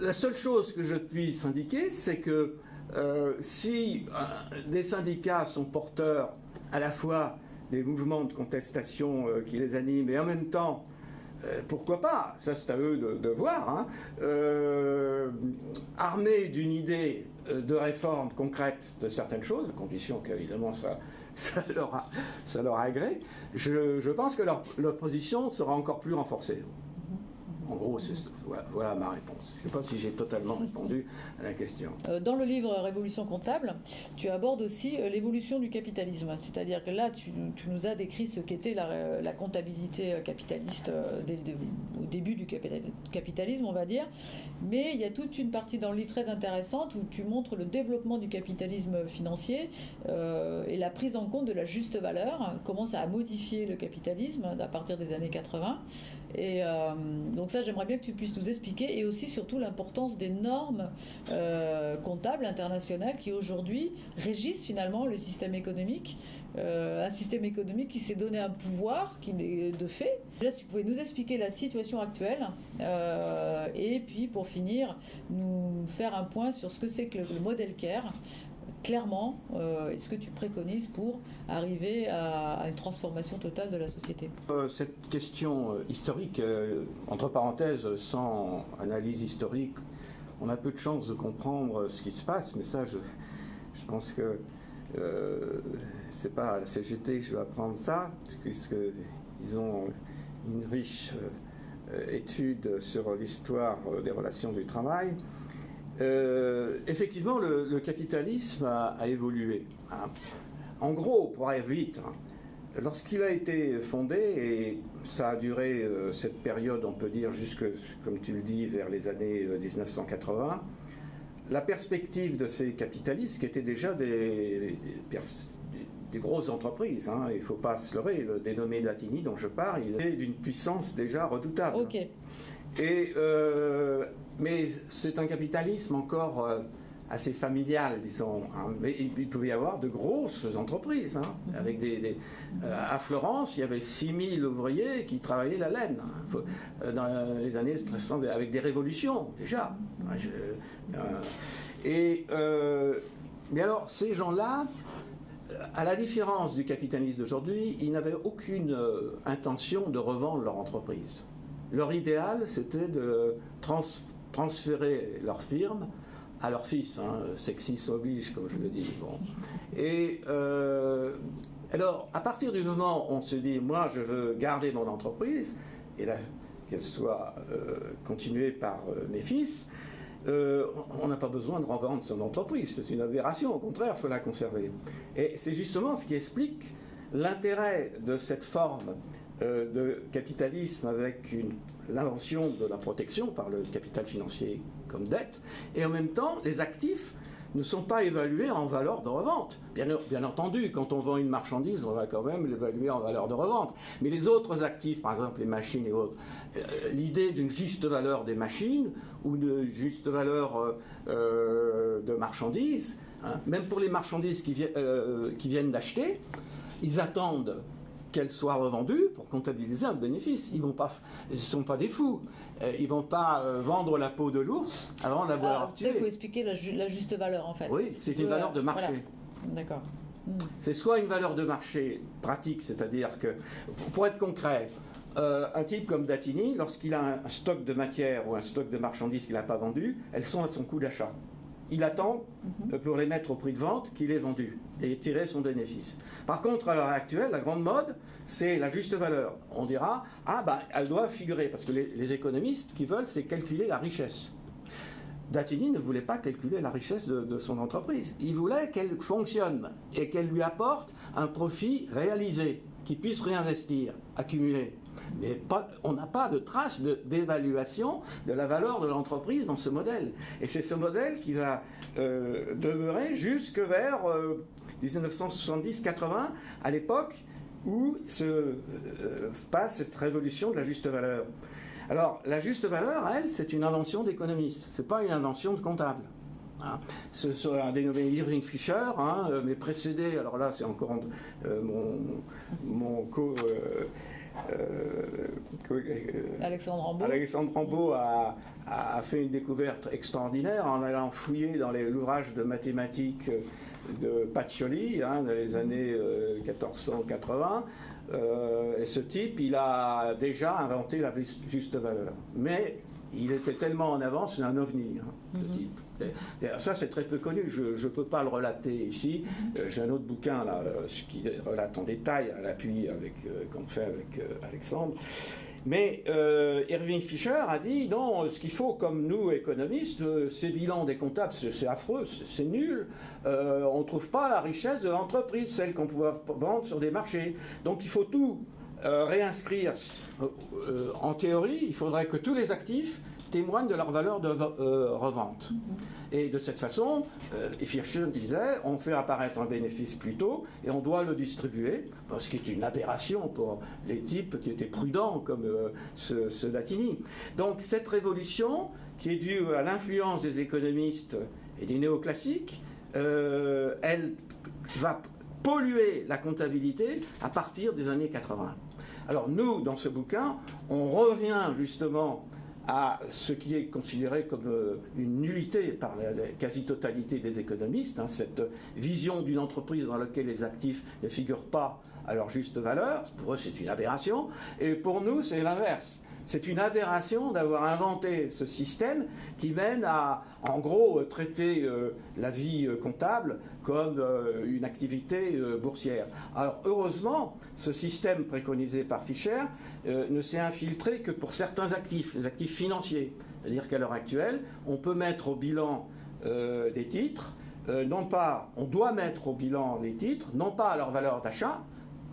la seule chose que je puisse indiquer, c'est que si des syndicats sont porteurs à la fois des mouvements de contestation euh, qui les animent, et en même temps, euh, pourquoi pas Ça, c'est à eux de, voir. Hein. Euh, armés d'une idée de réforme concrète de certaines choses, à condition qu'évidemment ça, ça, leur, ça leur je, je pense que leur position sera encore plus renforcée. En gros, voilà, ma réponse. Je ne sais pas si j'ai totalement répondu à la question. Euh, dans le livre Révolution comptable, tu abordes aussi euh, l'évolution du capitalisme. C'est-à-dire que là, tu, nous as décrit ce qu'était la, comptabilité euh, capitaliste au début du capitalisme, on va dire. Mais il y a toute une partie dans le livre très intéressante où tu montres le développement du capitalisme financier et la prise en compte de la juste valeur, comment ça a modifié le capitalisme à partir des années 80. Et donc ça, j'aimerais bien que tu puisses nous expliquer, et aussi surtout l'importance des normes euh, comptables internationales qui aujourd'hui régissent finalement le système économique, euh, un système économique qui s'est donné un pouvoir qui n'est de fait. Là, si tu pouvais nous expliquer la situation actuelle, euh, et puis pour finir, nous faire un point sur ce que c'est que le modèle CARE, clairement euh, ce que tu préconises pour arriver à, une transformation totale de la société? Euh, Cette question euh, historique, entre parenthèses, sans analyse historique, on a peu de chances de comprendre ce qui se passe, mais ça, je, pense que c'est pas à la CGT que je vais apprendre ça, puisqu'ils ont une riche étude sur l'histoire des relations du travail. Euh, effectivement, le, capitalisme a, évolué. Hein. En gros, pour aller vite, hein, lorsqu'il a été fondé, et ça a duré euh, cette période, on peut dire, jusque, comme tu le dis, vers les années 1980, euh, la perspective de ces capitalistes, qui étaient déjà des, des, grosses entreprises, hein, il ne faut pas se leurrer, le dénommé Latini dont je parle, il est d'une puissance déjà redoutable. Et mais c'est un capitalisme encore euh, assez familial, disons. Hein. Mais il pouvait y avoir de grosses entreprises. Hein, mhm. avec des, euh, à Florence, il y avait 6000 ouvriers qui travaillaient la laine hein. euh, dans les années stressantes, avec des révolutions déjà. et, mais alors, ces gens-là, à la différence du capitalisme d'aujourd'hui, ils n'avaient aucune intention de revendre leur entreprise. Leur idéal, c'était de trans transférer leur firme à leur fils. Hein, sexisme oblige, comme je le dis. Bon. Et euh, alors, à partir du moment où on se dit, moi, je veux garder mon entreprise, et qu'elle soit euh, continuée par euh, mes fils, on n'a pas besoin de revendre son entreprise. C'est une aberration. Au contraire, il faut la conserver. Et c'est justement ce qui explique l'intérêt de cette forme de capitalisme avec une l'invention de la protection par le capital financier comme dette, et en même temps les actifs ne sont pas évalués en valeur de revente. Bien, entendu, quand on vend une marchandise, on va quand même l'évaluer en valeur de revente. Mais les autres actifs, par exemple les machines et autres, euh, l'idée d'une juste valeur des machines ou de juste valeur euh, euh, de marchandises, hein, même pour les marchandises qui viennent d'acheter, ils attendent qu'elles soient revendues pour comptabiliser un bénéfice. Ils ne sont pas des fous. Euh, ils vont pas euh, vendre la peau de l'ours avant d'avoir ah, tué. Il faut expliquer la, juste valeur en fait. Oui, c'est une valeur de marché. D'accord. Hmm. C'est soit une valeur de marché pratique, c'est-à-dire que, pour être concret, euh, un type comme Datini, lorsqu'il a un stock de matière ou un stock de marchandises qu'il n'a pas vendu, elles sont à son coût d'achat il attend mhm. pour les mettre au prix de vente qu'il ait vendu et tirer son bénéfice. Par contre, à l'heure actuelle, la grande mode, c'est la juste valeur. On dira, ah ben, elle doit figurer, parce que les, économistes qui veulent, c'est calculer la richesse. Datini ne voulait pas calculer la richesse de, de son entreprise. Il voulait qu'elle fonctionne et qu'elle lui apporte un profit réalisé, qu'il puisse réinvestir, accumuler. Mais on n'a pas de trace d'évaluation de, la valeur de l'entreprise dans ce modèle. Et c'est ce modèle qui va euh, demeurer jusque vers 1970-80, euh, à l'époque où se euh, passe cette révolution de la juste valeur. Alors, la juste valeur, elle, c'est une invention d'économiste, ce n'est pas une invention de comptable. Hein. Ce sera dénommé Irving Fisher, hein, mais précédé, alors là c'est encore mon, co, Alexandre Rambaud, Alexandre Rambaud a, fait une découverte extraordinaire en allant fouiller dans l'ouvrage de mathématiques de Pacioli hein, dans les années 1480. Euh, euh, et ce type, il a déjà inventé la juste valeur. Mais il était tellement en avance, c'est un ovni, hein, mhm. type. Ça, c'est très peu connu, je ne peux pas le relater ici. Euh, j'ai un autre bouquin là, euh, qui relate en détail à l'appui avec, euh, qu'on fait avec Alexandre. Mais Irving Fisher a dit non, ce qu'il faut, comme nous économistes, ces bilans des comptables, c'est affreux, c'est nul. on ne trouve pas la richesse de l'entreprise, celle qu'on pouvait vendre sur des marchés. Donc il faut tout réinscrire. en théorie, il faudrait que tous les actifs témoignent de leur valeur de euh, revente. Et de cette façon, euh, Fischer disait, on fait apparaître un bénéfice plus tôt et on doit le distribuer, ce qui est une aberration pour les types qui étaient prudents comme euh, ce, ce, Latini. Donc cette révolution, qui est due à l'influence des économistes et des néoclassiques, euh, elle va polluer la comptabilité à partir des années 80. Alors nous, dans ce bouquin, on revient justement à ce qui est considéré comme euh, une nullité par la, quasi-totalité des économistes, hein, cette vision d'une entreprise dans laquelle les actifs ne figurent pas à leur juste valeur. Pour eux, c'est une aberration. Et pour nous, c'est l'inverse. C'est une aberration d'avoir inventé ce système qui mène à, en gros, traiter euh, la vie euh, comptable comme euh, une activité boursière. Alors, heureusement, ce système préconisé par Fischer ne s'est infiltré que pour certains actifs, les actifs financiers. C'est-à-dire qu'à l'heure actuelle, on peut mettre au bilan des titres, non pas, on doit mettre au bilan les titres, non pas à leur valeur d'achat,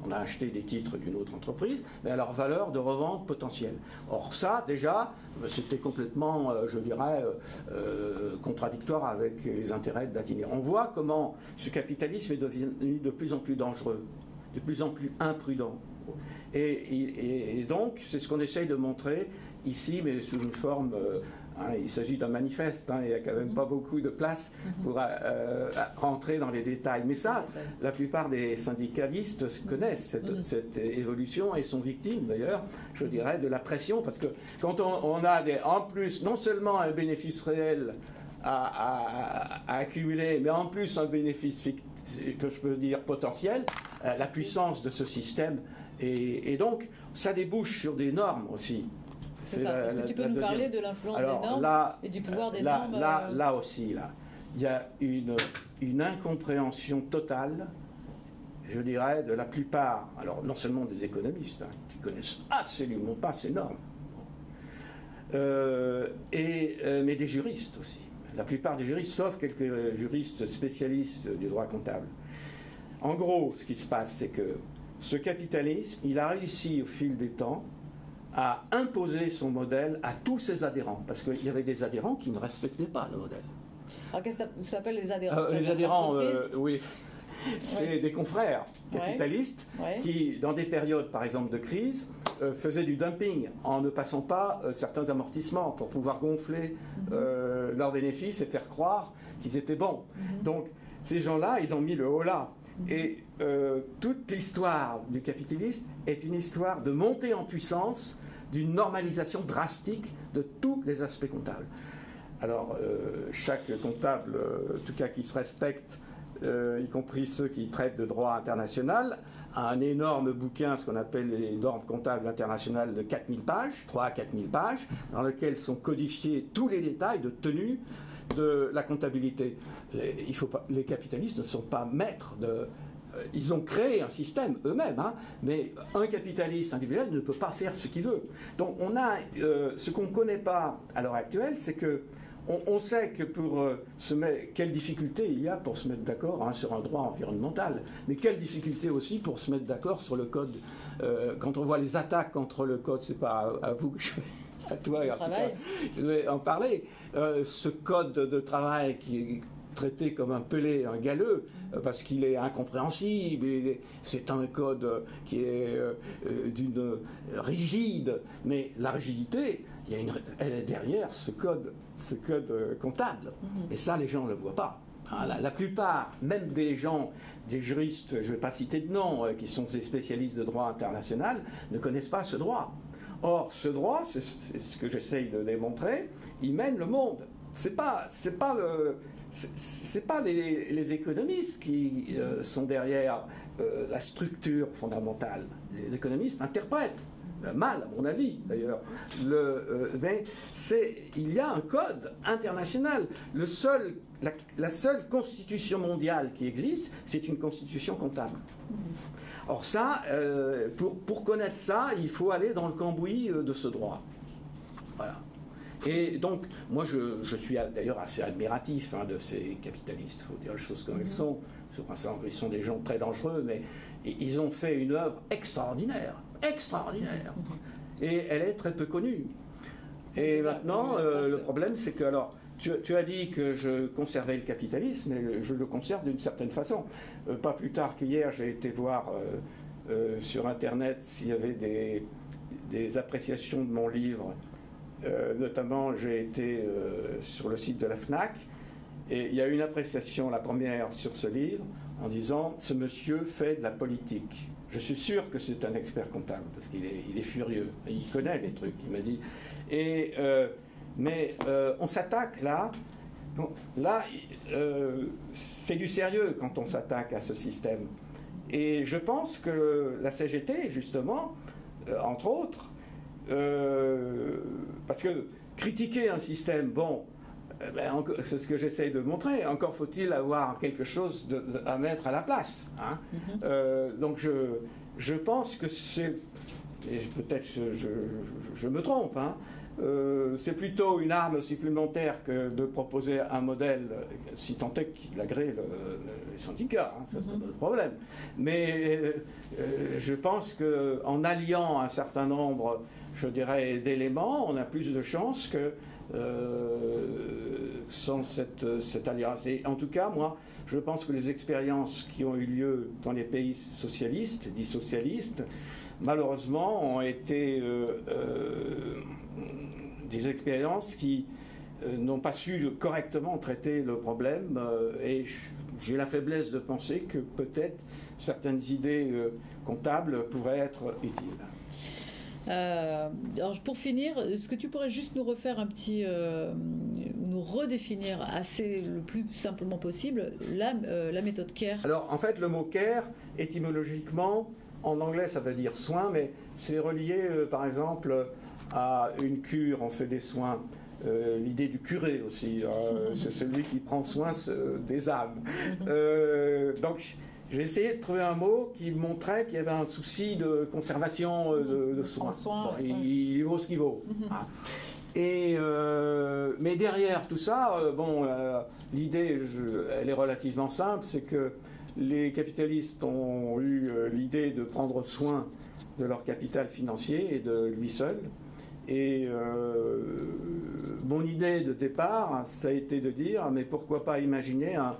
on a acheté des titres d'une autre entreprise, mais à leur valeur de revente potentielle. Or ça, déjà, c'était complètement, euh, je dirais, euh, euh, contradictoire avec les intérêts de. On voit comment ce capitalisme est devenu de plus en plus dangereux, de plus en plus imprudent. Et, donc, c'est ce qu'on essaye de montrer ici, mais sous une forme Hein, il s'agit d'un manifeste, hein, il n'y a quand même pas beaucoup de place mhm. pour euh, euh, rentrer dans les détails. Mais ça, la plupart des syndicalistes connaissent mhm. cette, évolution et sont victimes d'ailleurs, je dirais, de la pression, parce que quand on, a en plus non seulement un bénéfice réel à, accumuler, mais en plus un bénéfice que je peux dire potentiel, euh, la puissance de ce système. et donc, ça débouche sur des normes aussi. Est-ce que tu peux nous parler de l'influence des normes et du pouvoir des normes là, euh, là aussi, là, il y a une, une incompréhension totale, je dirais, de la plupart, alors non seulement des économistes, hein, qui connaissent absolument pas ces normes, euh, et, euh, mais des juristes aussi. La plupart des juristes, sauf quelques juristes spécialistes du droit comptable. En gros, ce qui se passe, c'est que ce capitalisme, il a réussi au fil des temps à imposer son modèle à tous ses adhérents, parce qu'il y avait des adhérents qui ne respectaient pas le modèle. Alors qu'est-ce que ça s'appelle les adhérents? Euh, Les adhérents, oui. C'est des confrères capitalistes qui, dans des périodes, par exemple, de crise, faisaient du dumping en ne passant pas certains amortissements pour pouvoir gonfler mhm. leurs bénéfices et faire croire qu'ils étaient bons. Mhm. Donc, ces gens-là, ils ont mis le haut là. Et euh, toute l'histoire du capitalisme est une histoire de montée en puissance d'une normalisation drastique de tous les aspects comptables. Alors, euh, chaque comptable, euh, en tout cas qui se respecte, y compris ceux qui traitent de droit international, a un énorme bouquin, ce qu'on appelle les normes comptables internationales de 4000 pages, 3 à 4000 pages, dans lequel sont codifiés tous les détails de tenue de la comptabilité. Il faut les capitalistes ne sont pas maîtres de, euh, ils ont créé un système eux-mêmes, hein, mais un capitaliste individuel ne peut pas faire ce qu'il veut. Donc on a euh, ce qu'on ne connaît pas à l'heure actuelle, c'est que on, sait que pour euh, se mettre, quelle difficulté il y a pour se mettre d'accord hein, sur un droit environnemental, mais quelle difficulté aussi pour se mettre d'accord sur le code. quand on voit les attaques contre le code, c'est pas à, à vous que je à toi, en tout cas, je vais en parler. Euh, ce code de travail qui traité comme un pelé, un galeux, euh, parce qu'il est incompréhensible. C'est un code qui est euh, d'une rigide, mais la rigidité, il y a une, elle est derrière ce code, ce code comptable. Mhm. Et ça, les gens ne le voient pas. Hein, la, plupart, même des gens, des juristes, je ne vais pas citer de nom, qui sont des spécialistes de droit international, ne connaissent pas ce droit. Or, ce droit, c'est ce que j'essaye de démontrer, il mène le monde. C'est pas, c'est pas c'est pas les, économistes qui euh, sont derrière euh, la structure fondamentale. Les économistes interprètent euh, mal, à mon avis d'ailleurs. mais c'est, il y a un code international. La seule constitution mondiale qui existe, c'est une constitution comptable. Or ça, euh, pour, connaître ça, il faut aller dans le cambouis de ce droit. Voilà. Et donc, moi, je, suis d'ailleurs assez admiratif hein, de ces capitalistes, il faut dire les choses comme elles sont. Ils sont des gens très dangereux, mais ils ont fait une œuvre extraordinaire, extraordinaire. Et elle est très peu connue. Et maintenant, euh, le problème, c'est que, alors, tu, as dit que je conservais le capitalisme, et je le conserve d'une certaine façon. Euh, pas plus tard qu'hier, j'ai été voir euh, euh, sur Internet s'il y avait des, appréciations de mon livre. Notamment, j'ai été sur le site de la FNAC, et il y a une appréciation, la première, sur ce livre, en disant Ce monsieur fait de la politique. Je suis sûr que c'est un expert comptable, parce qu'il est, furieux. Il connaît les trucs, il m'a dit. Et mais euh, on s'attaque là. Là, euh, c'est du sérieux quand on s'attaque à ce système. Et je pense que la CGT, justement, euh, entre autres, parce que critiquer un système, bon, ben, c'est ce que j'essaye de montrer. Encore faut-il avoir quelque chose à mettre à la place. Hein. Mm-hmm. donc je, je pense que c'est, et peut-être je, je, me trompe, hein, euh, c'est plutôt une arme supplémentaire que de proposer un modèle, si tant est qu'il agrée les syndicats, hein, ça c'est mm problème. Mais euh, je pense qu'en alliant un certain nombre, je dirais, d'éléments, on a plus de chances que euh, sans cette, alliance. En tout cas, moi, je pense que les expériences qui ont eu lieu dans les pays socialistes, dits socialistes, malheureusement, ont été des expériences qui euh, n'ont pas su correctement traiter le problème euh, et j'ai la faiblesse de penser que peut-être certaines idées euh, comptables pourraient être utiles. Alors pour finir, est-ce que tu pourrais juste nous refaire un petit, nous redéfinir assez le plus simplement possible la, la méthode CARE Alors en fait, le mot CARE, étymologiquement, en anglais ça veut dire soin, mais c'est relié par exemple à une cure, on fait des soins. Euh, l'idée du curé aussi, hein, c'est celui qui prend soin des âmes. Euh, donc j'ai essayé de trouver un mot qui montrait qu'il y avait un souci de conservation euh, de, soins. il, vaut ce qu'il vaut. Mhm. Ah. Et mais derrière tout ça, bon, l'idée, elle est relativement simple, c'est que les capitalistes ont eu l'idée de prendre soin de leur capital financier et de lui seul, Et mon idée de départ, ça a été de dire, mais pourquoi pas imaginer un,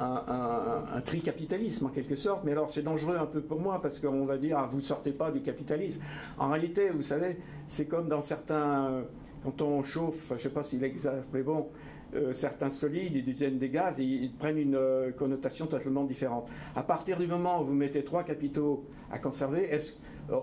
un, tricapitalisme en quelque sorte. Mais alors c'est dangereux un peu pour moi parce qu'on va dire, ah, vous ne sortez pas du capitalisme. En réalité, vous savez, c'est comme dans certains... Quand on chauffe, je ne sais pas s'il est exact, mais bon, euh, certains solides, ils deviennent des gaz, ils, prennent une euh, connotation totalement différente. À partir du moment où vous mettez trois capitaux à conserver, est-ce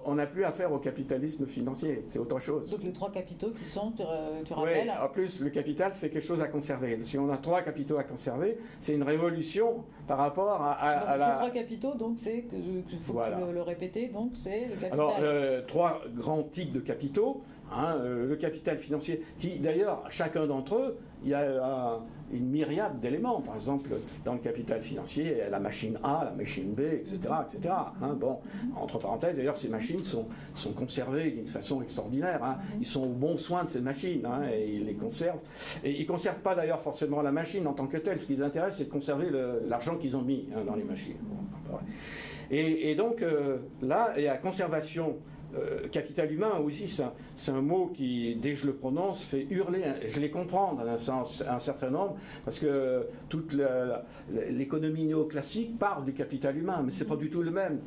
on n'a plus affaire au capitalisme financier, c'est autre chose. Donc les trois capitaux qui sont, tu, tu rappelles Oui, en plus, le capital, c'est quelque chose à conserver. Si on a trois capitaux à conserver, c'est une révolution par rapport à, à, Ces trois capitaux, donc c'est, il faut le, répéter, donc c'est le capital. Alors, euh, trois grands types de capitaux. Hein, euh, le capital financier, qui d'ailleurs, chacun d'entre eux, il y a une myriade d'éléments. Par exemple, dans le capital financier, la machine A, la machine B, etc. etc. Hein. bon, entre parenthèses, d'ailleurs, ces machines sont, sont conservées d'une façon extraordinaire. Hein. Ils sont au bon soin de ces machines et ils les conservent. Et ils ne conservent pas d'ailleurs forcément la machine en tant que telle. Ce qui les intéresse, c'est de conserver l'argent qu'ils ont mis dans les machines. et, donc, euh, là, il y a conservation euh, capital humain aussi, c'est un, mot qui, dès que je le prononce, fait hurler. Je les comprends dans un sens, un certain nombre, parce que toute l'économie néoclassique parle du capital humain, mais c'est pas du tout le même.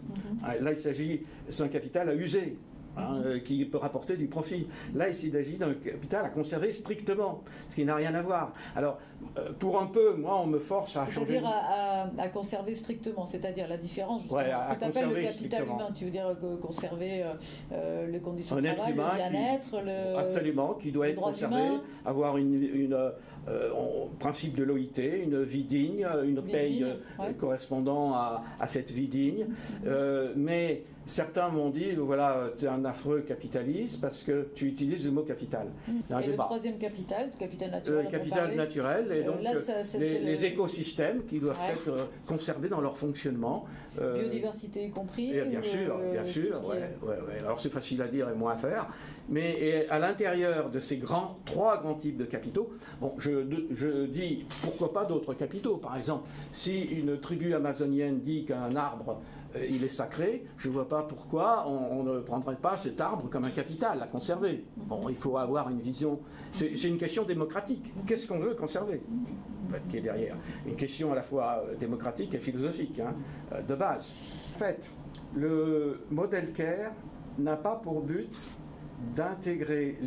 Mm-hmm. Là, il s'agit, c'est un capital à user. Hein, euh, qui peut rapporter du profit. Là, il s'agit d'un capital à conserver strictement, ce qui n'a rien à voir. Alors, euh, pour un peu, moi, on me force à changer. C'est-à-dire à, conserver strictement, c'est-à-dire la différence. Ouais, à, ce que tu appelles le capital humain, tu veux dire conserver euh, les conditions de travail, le bien-être, le. Absolument, qui doit être conservé, avoir une, une principe de l'OIT, une vie digne, une paye correspondant à, à, cette vie digne. mais Certains m'ont dit, voilà, tu es un affreux capitaliste parce que tu utilises le mot capital. Et le troisième capital, capital naturel. Le capital naturel, et euh, donc les, écosystèmes qui doivent être euh, conservés dans leur fonctionnement. Euh, Biodiversité y compris. Et bien sûr, bien sûr. Ouais, ouais, Alors c'est facile à dire et moins à faire. Mais à l'intérieur de ces grands, trois grands types de capitaux, bon, je, je dis pourquoi pas d'autres capitaux. Par exemple, si une tribu amazonienne dit qu'un arbre euh, il est sacré, je ne vois pas pourquoi on, ne prendrait pas cet arbre comme un capital à conserver. Bon, il faut avoir une vision. C'est une question démocratique. Qu'est-ce qu'on veut conserver? En fait, qui est derrière Une question à la fois euh, démocratique et philosophique, hein, euh, de base. En fait, le modèle CARE n'a pas pour but d'intégrer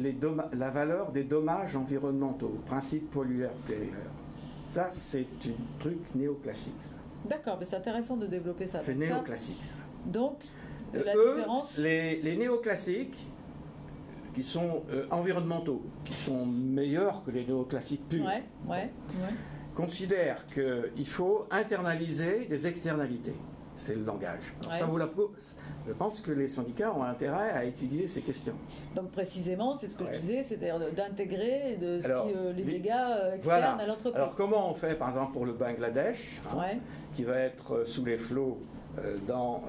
la valeur des dommages environnementaux, principe pollueur-payeur. Ça, c'est un truc néoclassique. D'accord, mais c'est intéressant de développer ça. C'est néoclassique. Ça. Donc, la Eux, différence. Les, les, néoclassiques, qui sont euh, environnementaux, qui sont meilleurs que les néoclassiques purs, ouais, ouais, considèrent qu'il faut internaliser des externalités c'est le langage. Ça vous la... Je pense que les syndicats ont intérêt à étudier ces questions. Donc précisément, c'est ce que je disais, c'est-à-dire d'intégrer de ce euh, les, dégâts euh, externes à l'entreprise. Alors comment on fait par exemple pour le Bangladesh, hein, qui va être euh, sous les flots dans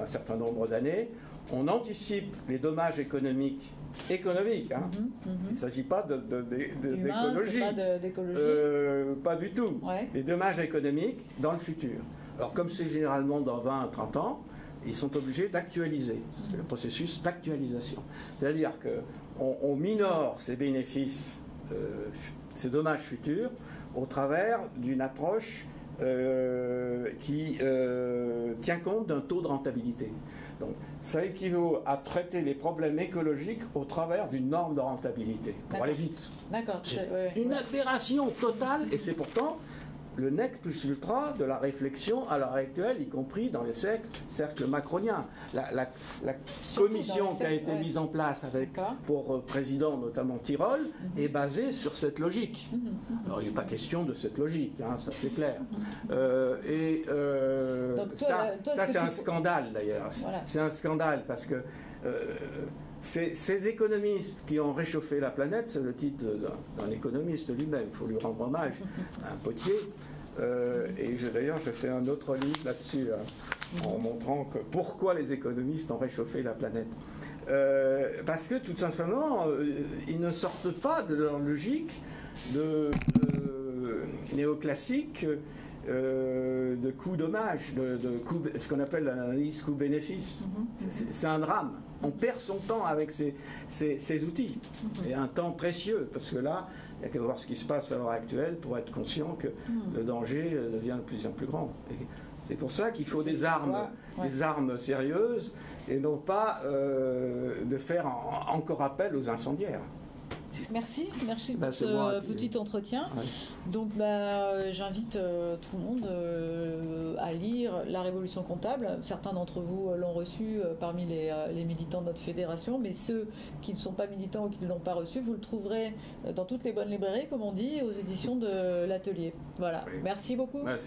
un certain nombre d'années On anticipe les dommages économiques économiques. Hein. Mhm, mhm. Il ne s'agit pas d'écologie. Pas, pas du tout. Les dommages économiques dans le futur. Alors comme c'est généralement dans 20 à 30 ans, ils sont obligés d'actualiser. C'est le processus d'actualisation. C'est-à-dire qu'on on minore ces bénéfices, euh, ces dommages futurs, au travers d'une approche euh, qui euh, tient compte d'un taux de rentabilité. Donc ça équivaut à traiter les problèmes écologiques au travers d'une norme de rentabilité, pour aller vite. D'accord. Une aberration totale, et c'est pourtant le nec plus ultra de la réflexion à l'heure actuelle, y compris dans les cercles, macroniens. La, commission qui a été mise en place avec pour euh, président notamment Tyrol mhm. est basée sur cette logique. Mhm, mhm. Alors il n'est pas question de cette logique, hein, ça c'est clair. Euh, et euh, ça, c'est un scandale d'ailleurs. C'est un scandale parce que ces, économistes qui ont réchauffé la planète, c'est le titre d'un économiste lui-même, il faut lui rendre hommage, un potier. Euh, et d'ailleurs, je fais un autre livre là-dessus, hein, en montrant que pourquoi les économistes ont réchauffé la planète. Euh, parce que tout simplement, euh, ils ne sortent pas de leur logique de, néoclassique de coût dommage, de, ce qu'on appelle l'analyse coût-bénéfice. Mm-hmm. C'est un drame. On perd son temps avec ces, ces, outils, et un temps précieux, parce que là, il n'y a qu'à voir ce qui se passe à l'heure actuelle pour être conscient que mm. le danger devient de plus en plus grand. C'est pour ça qu'il faut des armes, des armes sérieuses et non pas euh, de faire encore appel aux incendiaires. Merci, merci pour bah, ce petit entretien. Donc, bah, j'invite euh, tout le monde euh, à lire La Révolution comptable. Certains d'entre vous l'ont reçu parmi les, les, militants de notre fédération, mais ceux qui ne sont pas militants ou qui ne l'ont pas reçu, vous le trouverez dans toutes les bonnes librairies, comme on dit, aux éditions de l'Atelier. Voilà. Merci beaucoup. Bah,